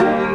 see.